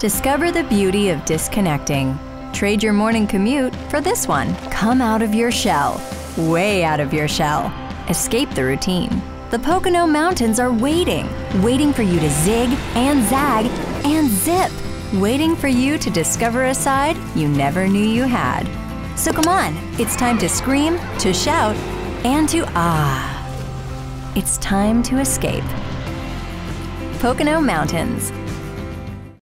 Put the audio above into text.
Discover the beauty of disconnecting. Trade your morning commute for this one. Come out of your shell, way out of your shell. Escape the routine. The Pocono Mountains are waiting, waiting for you to zig and zag and zip, waiting for you to discover a side you never knew you had. So come on, it's time to scream, to shout, and to ah. It's time to escape. Pocono Mountains,